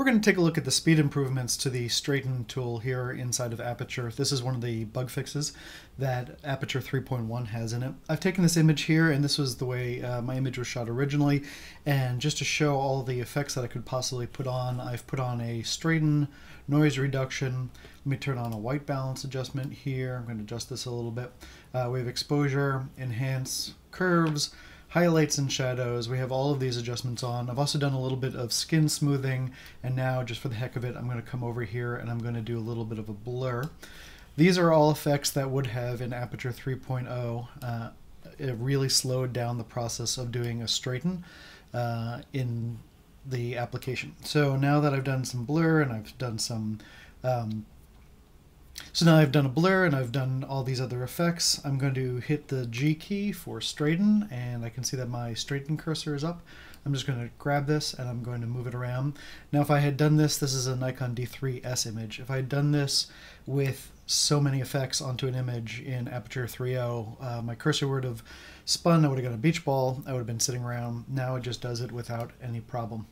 We're going to take a look at the speed improvements to the straighten tool here inside of Aperture. This is one of the bug fixes that Aperture 3.1 has in it. I've taken this image here and this was the way uh, my image was shot originally and just to show all the effects that I could possibly put on, I've put on a straighten, noise reduction, let me turn on a white balance adjustment here, I'm going to adjust this a little bit. Uh, we have exposure, enhance, curves, highlights and shadows. We have all of these adjustments on. I've also done a little bit of skin smoothing, and now just for the heck of it, I'm going to come over here and I'm going to do a little bit of a blur. These are all effects that would have in Aperture 3.0 uh, it really slowed down the process of doing a straighten uh, in the application. So now that I've done some blur and I've done some um, so now I've done a blur and I've done all these other effects. I'm going to hit the G key for straighten and I can see that my straighten cursor is up. I'm just going to grab this and I'm going to move it around. Now if I had done this, this is a Nikon D3S image. If I had done this with so many effects onto an image in Aperture 3.0, uh, my cursor would have spun, I would have got a beach ball, I would have been sitting around. Now it just does it without any problem.